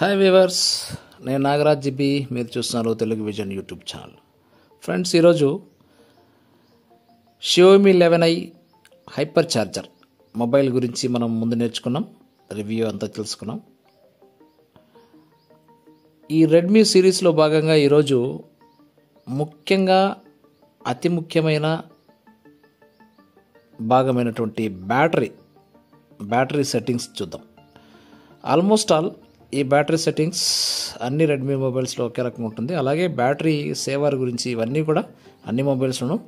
Hi weavers నేను Nagaraj GB మీరు చూస్తున్నారు Telugu vision YouTube channel. Friends ఈరోజు Xiaomi eleven i hyper charger mobile గురించి మనం ముందు నేర్చుకున్నాం రివ్యూ అంతా తెలుసుకున్నాం. ఈ రెడ్మీ సిరీస్లో భాగంగా ఈరోజు ముఖ్యంగా అతి ముఖ్యమైన భాగమైనటువంటి బ్యాటరీ బ్యాటరీ సెట్టింగ్స్ చూద్దాం. ఆల్మోస్ట్ ఆల్ ఈ బ్యాటరీ సెట్టింగ్స్ అన్ని రెడ్మీ మొబైల్స్లో ఒకే రకంగా ఉంటుంది. అలాగే బ్యాటరీ సేవర్ గురించి ఇవన్నీ కూడా అన్ని మొబైల్స్లోనూ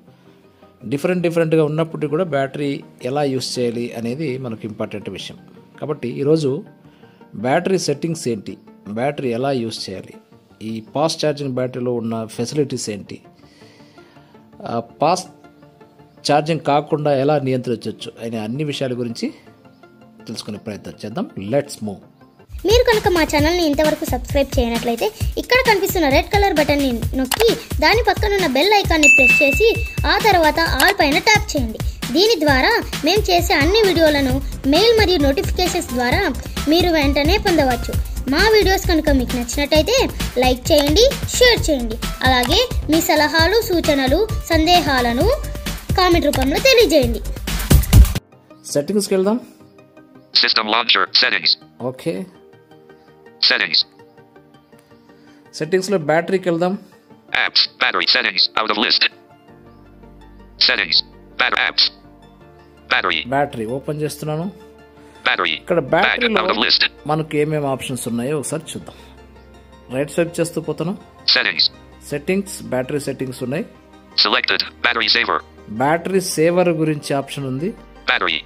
డిఫరెంట్ డిఫరెంట్గా ఉన్నప్పటికీ కూడా బ్యాటరీ ఎలా యూస్ చేయాలి అనేది మనకు ఇంపార్టెంట్ విషయం. కాబట్టి ఈరోజు బ్యాటరీ సెట్టింగ్స్ ఏంటి? బ్యాటరీ ఎలా యూస్ చేయాలి? ఈ ఫాస్ట్ ఛార్జింగ్ బ్యాటరీలో ఉన్న ఫెసిలిటీస్ ఏంటి? ఫాస్ట్ ఛార్జింగ్ కాకుండా ఎలా నియంత్రించవచ్చు అనే అన్ని విషయాల గురించి తెలుసుకునే ప్రయత్నం చేద్దాం. లెట్స్ మూవ్ మీరు కనుక మా ఛానల్ని ఇంతవరకు సబ్స్క్రైబ్ చేయనట్లయితే ఇక్కడ కనిపిస్తున్న రెడ్ కలర్ బటన్ని నొక్కి దాని పక్కనున్న బెల్ ఐకాన్ని ప్రెస్ చేసి ఆ తర్వాత ఆల్ పైన ట్యాప్ చేయండి. దీని ద్వారా మేము చేసే అన్ని వీడియోలను మెయిల్ మరియు నోటిఫికేషన్స్ ద్వారా మీరు వెంటనే పొందవచ్చు. మా వీడియోస్ కనుక మీకు నచ్చినట్టయితే లైక్ చేయండి షేర్ చేయండి. అలాగే మీ సలహాలు సూచనలు సందేహాలను కామెంట్ రూపంలో తెలియజేయండి. సెట్టింగ్స్కి వెళ్దాం. System launcher. Settings. Okay Settings. సెట్టింగ్స్లో బ్యాటరీకి వెళ్దాం Apps. Battery settings. Out of list. Settings. Bat- apps. Battery. Battery open చేస్తున్నాను Battery. ఇక్కడ. బ్యాటరీలో Out of list. మనకు ఏమేమి ఆప్షన్స్ ఉన్నాయో ఒకసారి చూద్దాం రైట్ సైడ్ చేస్తూ పోతున్నాం Settings. సెట్టింగ్స్ బ్యాటరీ సెట్టింగ్స్ ఉన్నాయి Selected. Battery saver. Battery saver గురించి ఆప్షన్ ఉంది Battery.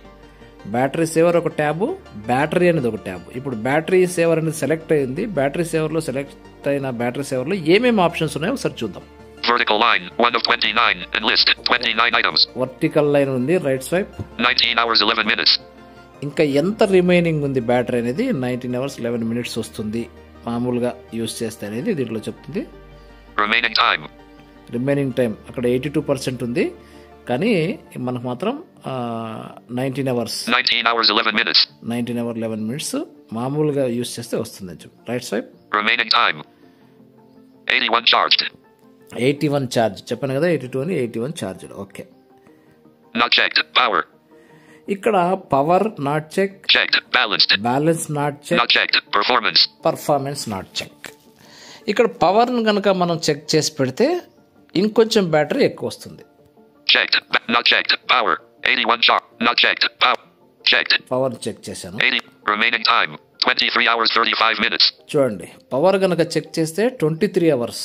బ్యాటరీ సేవర్ ఒక ట్యాబ్ బ్యాటరీ అనేది ఒక ట్యాబ్ ఇప్పుడు బ్యాటరీ సేవర్ అనేది సెలెక్ట్ అయింది బ్యాటరీ సేవర్లో సెలెక్ట్ అయిన బ్యాటరీ సేవర్లో ఏమేమి ఆప్షన్స్ ఉన్నాయో ఒకసారి చూద్దాం Vertical line. 1 of 29. And list. 29 items. Vertical line ఉంది రైట్ స్వైప్ 19 hours 11 minutes. ఇంకా ఎంత రిమైనింగ్ ఉంది బ్యాటరీ అనేది నైన్టీన్ అవర్స్ లెవెన్ మినిట్స్ వస్తుంది మామూలుగా యూస్ చేస్తే అనేది దీంట్లో చెప్తుంది Remaining time. రిమైనింగ్ టైం అక్కడ ఎయిటీ టూ పర్సెంట్ ఉంది కానీ మనకు మాత్రం nineteen hours 19 hours 11 minutes. Nineteen hour eleven minutes మామూలుగా యూస్ చేస్తే వస్తుంది right swipe Remaining time. 81 charged. Eighty one charge చెప్పాను కదా ఎయిటీ టూ అని ఎయిటీ వన్ ఛార్జ్ ఓకే. ఇక్కడ power not check. Balance not check. Performance not check ఇక్కడ పవర్ని కనుక మనం చెక్ చేసి పెడితే ఇంకొంచెం బ్యాటరీ ఎక్కువ వస్తుంది. Checked. Not checked. Power. 81 char. Not checked. Power. Checked. Power check చేశాను 80. Remaining time. 23 hours 35 minutes. చూడండి పవర్ కనుక చెక్ చేస్తే twenty three hours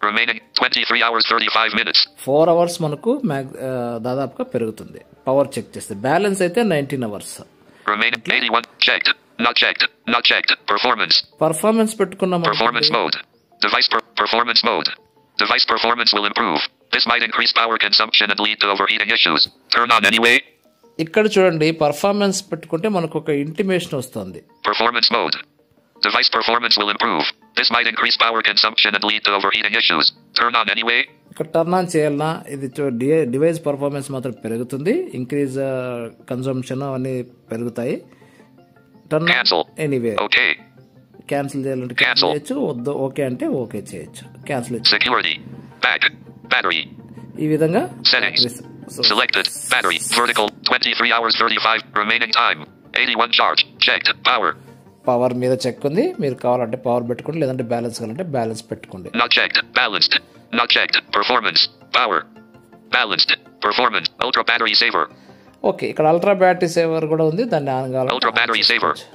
Remaining 23 hours 35 minutes. Four hours మనకు దాదాపుగా పెరుగుతుంది పవర్ చెక్ చేస్తే బ్యాలెన్స్ అయితే nineteen hours Remaining 81. Checked. Not checked. Not checked. Performance. Performance పెట్టుకున్నాం Performance mode. Device per- performance mode. Device performance will improve. This might increase power consumption and lead to overheating issues. Turn on anyway. ఇక్కడ చూడండి performance పెట్టుకుంటే మనకు ఒక intimation వస్తుంది. Performance mode device performance will improve this might increase power consumption and lead to overheating issues turn on anyway ఇక్కడ turn on చేయాలనా? ఇది device performance మాత్రం పెరుగుతుంది. ఇంక్రీజ్ కన్సంప్షన్ అన్ని పెరుగుతాయి. Turn cancel anyway okay cancel చేయాలంటే cancel చేయొచ్చు. Okay అంటే ఓకే చేయొచ్చు. Cancel security back Battery. ఈ విధంగా Settings. Selected. Battery. Vertical. 23 hours 35. Remaining time. 81 charge. Checked. Power. Power మీద చెక్ ఉంది మీరు కావాలంటే పవర్ పెట్టుకోండి లేదంటే బ్యాలెన్స్ కావాలంటే బ్యాలెన్స్ పెట్టుకోండి Not checked. Balanced. Not checked. Performance. Power. Balanced. Performance. Ultra battery saver. Okay ఇక్కడ అల్ట్రా బ్యాటరీ సేవర్ కూడా ఉంది దాన్ని ఆన్ కావాలంటే Ultra battery saver. చేసుకోవచ్చు.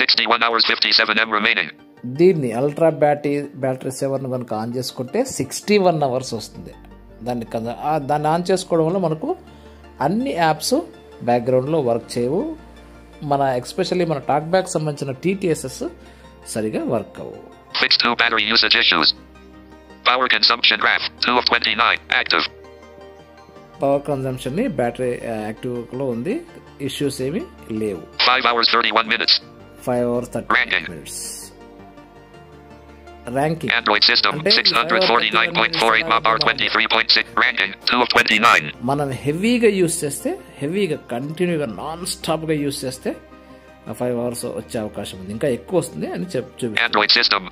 61 hours 57 M remaining. దీన్ని అల్ట్రా బ్యాటరీ బ్యాటరీ సేవర్ను కనుక ఆన్ చేసుకుంటే సిక్స్టీ వన్ అవర్స్ వస్తుంది దాన్ని ఆ దాన్ని ఆన్ చేసుకోవడం వల్ల మనకు అన్ని యాప్స్ బ్యాక్గ్రౌండ్లో వర్క్ చేయవు మన ఎక్స్పెషల్లీ మన టాక్ బ్యాక్ సంబంధించిన టీటీఎస్ఎస్ సరిగా వర్క్ అవ్వవు Fixed 2 battery usage issues. Power consumption graph. 2 of 29. Active. Power కన్జంప్షన్ని battery యాక్టివ్లో ఉంది ఇష్యూస్ ఏమి లేవు 5 hours 31 minutes. Five hours thirty Ranking. Minutes Ranking Android system. Ante- 649.48 MAP R 23.6. Ranking. 2 of 29. మనం హెవీగా యూస్ చేస్తే హెవీగా కంటిన్యూగా నాన్ స్టాప్గా యూస్ చేస్తే ఫైవ్ అవర్స్ వచ్చే అవకాశం ఉంది ఇంకా ఎక్కువ వస్తుంది అని Android system.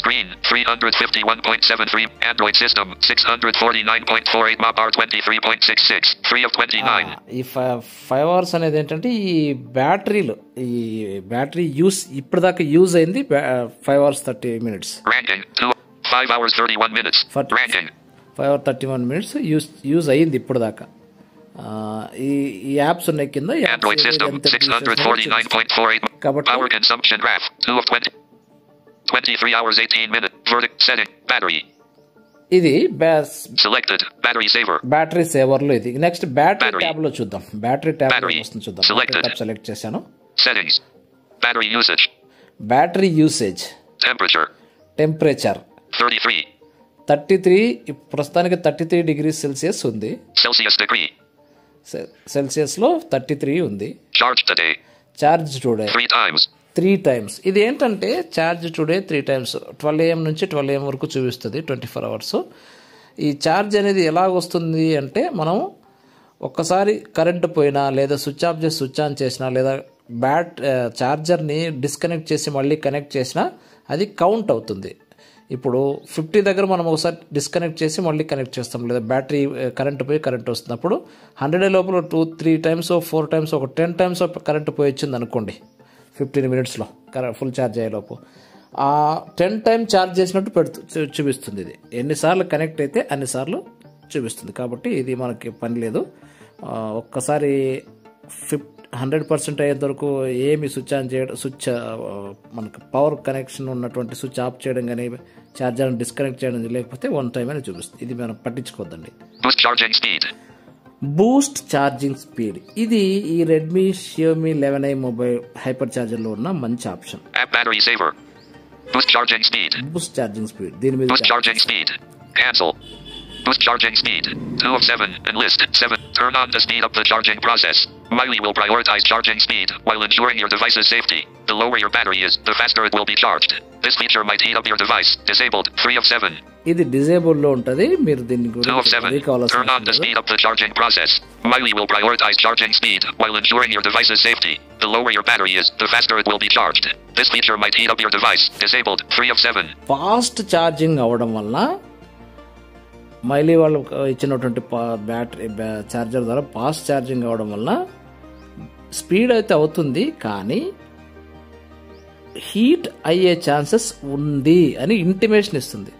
Screen 351.73. Android system 649.48. MAPR 23.66. 3 of 29. ఈ ఫైవ్ ఫైవ్ అవర్స్ అనేది ఏంటంటే ఈ బ్యాటరీలు ఈ బ్యాటరీ యూస్ ఇప్పటిదాకా యూజ్ అయింది five hours thirty minutes Ranking 2. 5 hours 31 minutes. For- Ranking. Five hour thirty one minutes use use అయ్యింది ఇప్పుడు దాకా ఈ ఈ యాప్స్ ఉన్నాయి కింద యాప్స్ సిస్టమ్ 649.48 కాబట్టి పవర్ కన్సంప్షన్ ఇది బ్యాటరీ సేవర్ ఇది. నెక్స్ట్ బ్యాటరీ ట్యాబ్ చూద్దాం. బ్యాటరీ ట్యాబ్ చూద్దాం. సెలెక్టెడ్ సెలెక్ట్ చేశాను. Settings battery usage battery usage temperature temperature 33 33 ప్రస్తుతానికి 33 డిగ్రీ సెల్సియస్ ఉంది. సెల్సియస్లో థర్టీ త్రీ ఉంది. Charge today 3 times. Three times ఇది ఏంటంటే charge today three times twelve AM నుంచి ట్వెల్వ్ ఏఎం వరకు చూపిస్తుంది ట్వంటీ ఫోర్ అవర్స్. ఈ ఛార్జ్ అనేది ఎలాగ వస్తుంది అంటే మనం ఒక్కసారి కరెంట్ పోయినా లేదా స్విచ్ ఆఫ్ చేసి స్విచ్ ఆన్ చేసినా లేదా బ్యాట్ ఛార్జర్ని డిస్కనెక్ట్ చేసి మళ్ళీ కనెక్ట్ చేసినా అది కౌంట్ అవుతుంది. ఇప్పుడు ఫిఫ్టీ దగ్గర మనం ఒకసారి డిస్కనెక్ట్ చేసి మళ్ళీ కనెక్ట్ చేస్తాం. లేదా బ్యాటరీ కరెంట్ uh, పోయి కరెంట్ వస్తుంది. అప్పుడు హండ్రెడ్ లోపల two three times four times ఒక టెన్ టైమ్స్ కరెంట్ పోయి వచ్చింది అనుకోండి. ఫిఫ్టీన్ మినిట్స్లో కరెంట్ ఫుల్ ఛార్జ్ అయ్యేలోపు ఆ టెన్ టైం ఛార్జ్ చేసినట్టు పెడుతూ చూ- చూపిస్తుంది ఇది. ఎన్నిసార్లు కనెక్ట్ అయితే అన్నిసార్లు చూపిస్తుంది. కాబట్టి ఇది మనకి పని లేదు. ఒక్కసారి ఫిఫ్ హండ్రెడ్ పర్సెంట్ అయ్యేంత వరకు ఏమి స్విచ్ ఆన్ చేయడం స్విచ్ మనకు పవర్ కనెక్షన్ ఉన్నటువంటి స్విచ్ ఆఫ్ చేయడం కానీ ఛార్జర్ని డిస్కనెక్ట్ చేయడం లేకపోతే వన్ టైం అని చూపిస్తుంది ఇది మనం పట్టించుకోవద్దండి. బూస్ట్ ఛార్జింగ్ స్పీడ్ ఇది ఈ Redmi Xiaomi eleven i mobile hyper ఛార్జర్లో ఉన్న మంచి option. Boost charging speed. Boost charging speed దీని మీద Boost charging speed. Cancel. Boost charging speed. 2 of 7. Enlist. 7. Turn on to speed up the charging process. Miley will prioritize charging speed while ensuring your device's safety. The lower your battery is, the faster it will be charged. This feature might heat up your device. Disabled. 3 of 7. ఇది disable లో ఉంటది మీరు దీన్ని 2 of గురించి 7. అది కావాల్సిన Turn on అవసరం to లేదు. speed up the charging process. Miley will prioritize charging speed while ensuring your device's safety. The lower your battery is, the faster it will be charged. This feature might heat up your device. Disabled. 3 of 7. Fast charging అవ్వడం వల్ల మైలీ వాళ్ళు ఇచ్చినటువంటి పా- battery బ్యా- charger ద్వారా fast charging అవ్వడం వల్ల స్పీడ్ అయితే అవుతుంది కానీ హీట్ అయ్యే ఛాన్సెస్ ఉంది అని ఇంటిమేషన్ ఇస్తుంది.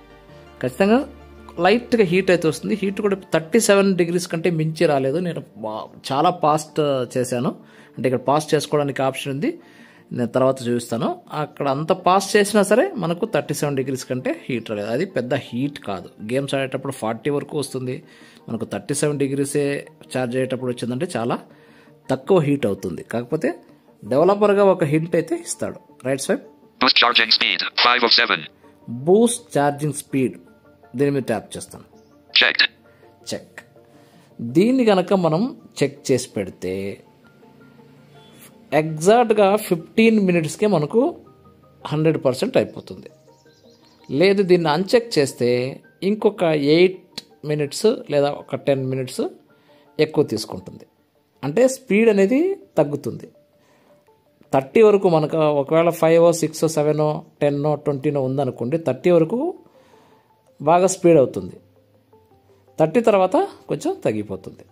ఖచ్చితంగా లైట్గా హీట్ అయితే వస్తుంది. హీట్ కూడా థర్టీ సెవెన్ డిగ్రీస్ కంటే మించి రాలేదు. నేను చాలా ఫాస్ట్ చేశాను. అంటే ఇక్కడ పాస్ చేసుకోవడానికి ఆప్షన్ ఉంది. నేను తర్వాత చూపిస్తాను. అక్కడ అంత పాస్ చేసినా సరే మనకు థర్టీ సెవెన్ డిగ్రీస్ కంటే హీట్ రాలేదు. అది పెద్ద హీట్ కాదు. గేమ్స్ ఆడేటప్పుడు ఫార్టీ వరకు వస్తుంది. మనకు థర్టీ సెవెన్ డిగ్రీసే ఛార్జ్ అయ్యేటప్పుడు వచ్చిందంటే చాలా తక్కువ హీట్ అవుతుంది. కాకపోతే డెవలపర్గా ఒక హింట్ అయితే ఇస్తాడు. Right swipe charging speed. 5 of 7. Boost charging speed దీని మీద ట్యాప్ చేస్తాను. Checked. చెక్ దీన్ని కనుక మనం చెక్ చేసి పెడితే ఎగ్జాక్ట్గా ఫిఫ్టీన్ మినిట్స్కే మనకు హండ్రెడ్ పర్సెంట్ అయిపోతుంది. లేదు దీన్ని అన్చెక్ చేస్తే ఇంకొక ఎయిట్ మినిట్స్ లేదా ఒక టెన్ మినిట్స్ ఎక్కువ తీసుకుంటుంది. అంటే స్పీడ్ అనేది తగ్గుతుంది థర్టీ వరకు మనకు ఒకవేళ ఫైవ్ సిక్స్ సెవెన్ టెన్ ట్వంటీనో ఉందనుకోండి థర్టీ వరకు బాగా స్పీడ్ అవుతుంది థర్టీ తర్వాత కొంచెం తగ్గిపోతుంది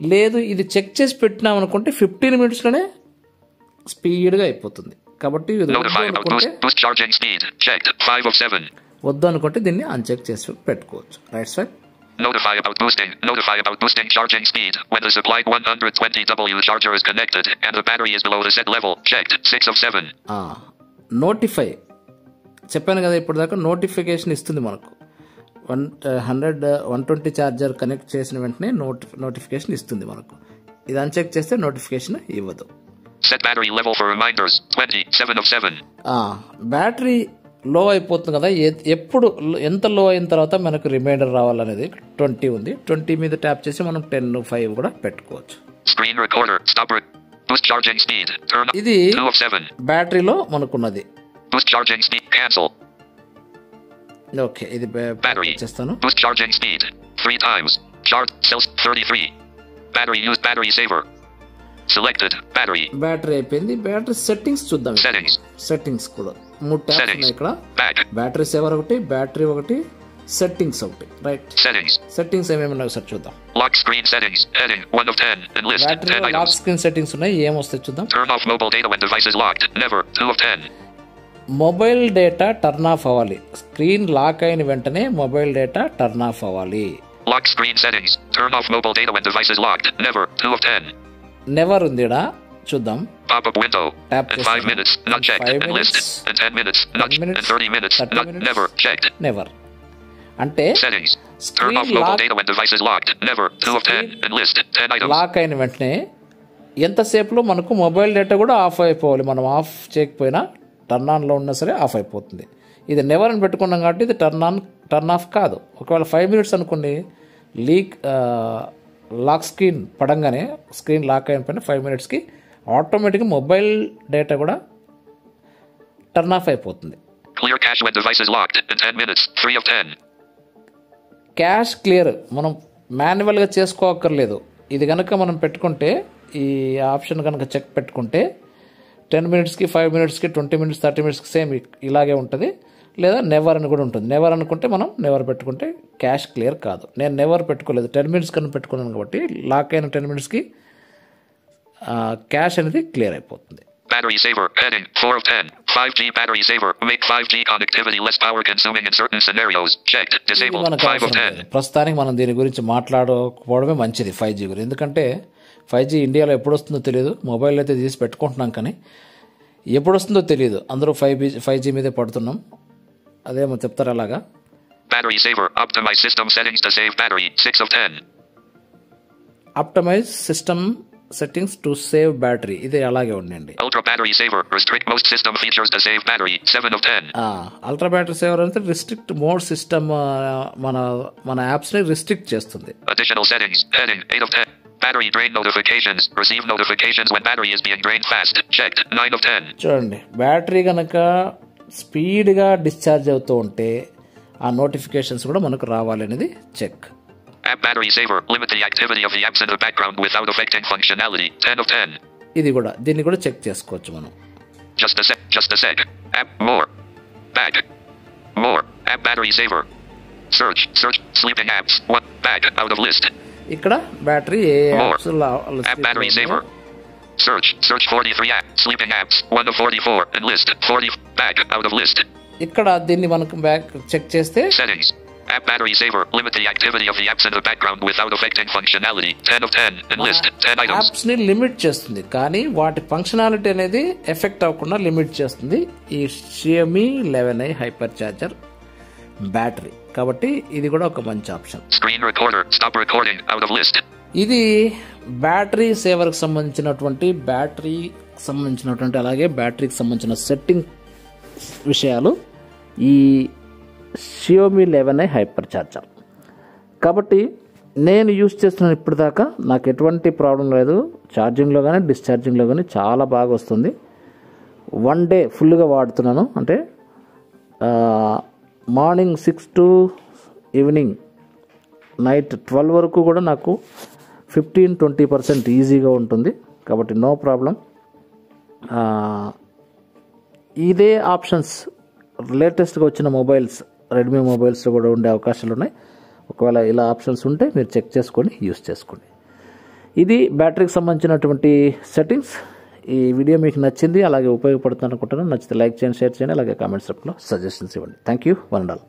లేదు ఇది చెక్ చేసి పెట్టినాం అనుకుంటే ఫిఫ్టీన్ మినిట్స్లోనే స్పీడ్గా అయిపోతుంది కాబట్టి ఇది వద్దు Notify about అనుకుంటే boost, boost charging speed. Checked. 5 of 7. వద్దు అనుకుంటే దీన్ని అన్చెక్ చేసి పెట్టుకోవచ్చు right side Notify about boosting. Notify about boosting charging speed when the supplied 120W charger is connected and the battery is below the set level. Checked. 6 of 7. Notify చెప్పాను కదా ఇప్పుడు దాకా notification ఇస్తుంది మనకు one hundred one twenty charger connect చేసిన వెంటనే నోటి notification ఇస్తుంది మనకు ఇది అన్చెక్ చేస్తే నోటిఫికేషన్ ఇవ్వదు Set battery level for reminders. 20. 7 of 7. ఆ, బ్యాటరీ లో అయిపోతుంది కదా. ఎప్పుడు ఎంత లో అయిన తర్వాత మనకు రిమైండర్ రావాలనేది ట్వంటీ ఉంది. ట్వంటీ మీద ట్యాప్ చేసి మనం టెన్ ఫైవ్ కూడా పెట్టుకోవచ్చు. ఇది బ్యాటరీలో మనకున్నది. ఓకే ఇది చేస్తాను. Battery use battery saver Selected. Battery. Battery అయిపోయింది బ్యాటరీ సెట్టింగ్స్ చూద్దాం Settings. సెట్టింగ్స్ కూడా మూడు ట్యాబ్స్. ఉన్నాయి ఇక్కడ. బ్యాటరీ సేవర్ ఒకటి బ్యాటరీ ఒకటి సెట్టింగ్స్ ఒకటి రైట్ Settings. సెట్టింగ్స్ ఏమేమి ఉన్నాయో ఒకసారి చూద్దాం Lock screen settings. Heading 1 of 10. And list 10 బ్యాటరీలో లాక్. స్క్రీన్ సెట్టింగ్స్ ఉన్నాయి ఏమొస్తాయి చూద్దాం Turn off mobile data when device is locked. Never. 2 of 10. Mobile data turn off అవ్వాలి స్క్రీన్ లాక్ అయిన వెంటనే మొబైల్ డేటా టర్న్ ఆఫ్ అవ్వాలి Lock screen settings. Turn off mobile data when device is locked. Never. 2 of 10. Never ఉందిడా? చూద్దాం. పాప window top never అంటే lock అయిన వెంటనే ఎంత మనకు మొబైల్ డేటా కూడా ఆఫ్ అయిపోవాలి? మనం ఆఫ్ చేయకపోయినా టర్న్ ఆన్లో ఉన్నా సరే ఆఫ్ అయిపోతుంది. ఇది నెవర్ అని పెట్టుకున్నాం కాబట్టి ఇది టర్న్ ఆన్ టర్న్ ఆఫ్ కాదు. ఒకవేళ ఫైవ్ మినిట్స్ అనుకోండి లీక్ లాక్ స్క్రీన్ పడంగానే స్క్రీన్ లాక్ అయిన పైన ఫైవ్ మినిట్స్కి ఆటోమేటిక్గా మొబైల్ డేటా కూడా టర్న్ ఆఫ్ అయిపోతుంది Clear cache when device is locked. In 10 minutes. 3 of 10. Cache clear మనం మాన్యువల్గా చేసుకోక్కర్లేదు ఇది కనుక మనం పెట్టుకుంటే ఈ ఆప్షన్ కనుక చెక్ పెట్టుకుంటే టెన్ మినిట్స్కి ఫైవ్ మినిట్స్కి ట్వంటీ మినిట్స్ థర్టీ మినిట్స్కి సేమ్ ఇలాగే ఉంటుంది లేదా నెవర్ అని కూడా ఉంటుంది నెవర్ అనుకుంటే మనం నెవర్ పెట్టుకుంటే క్యాష్ క్లియర్ కాదు నేను నెవర్ పెట్టుకోలేదు టెన్ మినిట్స్ కన్నా పెట్టుకున్నాను కాబట్టి లాక్ అయిన టెన్ మినిట్స్కి క్యాష్ అనేది క్లియర్ అయిపోతుంది Battery saver. Heading 4 of 10. 5G battery saver. Make 5G connectivity less power consuming in certain scenarios. Checked. Disabled. మనకు 5 of అవసరం 10. లేదు. ప్రస్తుతానికి మనం దీని గురించి మాట్లాడుకోవడమే మంచిది ఫైవ్ జీ గురించి ఎందుకంటే ఫైవ్ జీ ఇండియాలో ఎప్పుడు వస్తుందో తెలియదు మొబైల్ అయితే తీసి పెట్టుకుంటున్నాం కానీ ఎప్పుడు వస్తుందో తెలియదు అందరూ ఫైవ్ బీ ఫైవ్ జీ మీదే పడుతున్నాం అదేమో చెప్తారు అలాగా battery saver optimize system settings to save battery 6 of 10 optimize system settings to save battery ఇది అలాగే ఉండండి ultra battery saver restrict most system features to save battery 7 of 10 ఆ అల్ట్రా బ్యాటరీ సేవర్ అంటే రిస్ట్రిక్ట్ మోర్ సిస్టమ్ మన మన యాప్స్ని restrict చేస్తుంది additional settings heading 8 of 10 Battery drain notifications. Receive notifications when battery is being drained fast. Checked. 9 of 10. చూడండి battery కనుక స్పీడ్గా discharge అవుతూ ఉంటే ఆ నోటిఫికేషన్స్ కూడా మనకు రావాలనేది చెక్. ఇది కూడా దీన్ని కూడా చెక్ చేసుకోవచ్చు మనం. Just just more back battery saver search search sleeping apps one list ఇక్కడ బ్యాటరీ ఏ Search. Search 43 app. Sleeping apps. 1 of 44. And list. 40. Back. Out of list. ఇక్కడ దీన్ని మనకు బ్యాక్ చెక్ చేస్తే Settings. App battery saver. Limit the activity of the apps in the background without affecting functionality. 10 of 10. And list. 10 items. యాప్స్ని limit చేస్తుంది కానీ వాటి functionality అనేది effect అవ్వకుండా లిమిట్ చేస్తుంది ఈ eleven i hyper charger battery కాబట్టి ఇది కూడా ఒక మంచి option Screen recorder. Stop recording. Out of list. ఇది బ్యాటరీ సేవర్కి సంబంధించినటువంటి బ్యాటరీ సంబంధించినటువంటి అలాగే బ్యాటరీకి సంబంధించిన సెట్టింగ్ విషయాలు ఈ Xiaomi eleven i hyper charger కాబట్టి నేను యూస్ చేస్తున్నాను ఇప్పటిదాకా. నాకు ఎటువంటి ప్రాబ్లం లేదు. ఛార్జింగ్లో కానీ డిశ్చార్జింగ్లో కానీ చాలా బాగా వస్తుంది. వన్ డే ఫుల్గా వాడుతున్నాను. అంటే morning six to evening night twelve వరకు కూడా నాకు ఫిఫ్టీన్ ట్వంటీ పర్సెంట్ ఈజీగా ఉంటుంది. కాబట్టి నో ప్రాబ్లం ఇదే ఆప్షన్స్. లేటెస్ట్గా వచ్చిన మొబైల్స్ రెడ్మీ మొబైల్స్లో కూడా ఉండే అవకాశాలు ఉన్నాయి. ఒకవేళ ఇలా ఆప్షన్స్ ఉంటే మీరు చెక్ చేసుకొని యూస్ చేసుకోండి. ఇది బ్యాటరీకి సంబంధించినటువంటి సెట్టింగ్స్. ఈ వీడియో మీకు నచ్చింది అలాగే ఉపయోగపడుతుంది అనుకుంటున్నాను నచ్చితే లైక్ చేయండి షేర్ చేయండి అలాగే కామెంట్స్ సెక్షన్లో సజెషన్స్ ఇవ్వండి. Thank you one all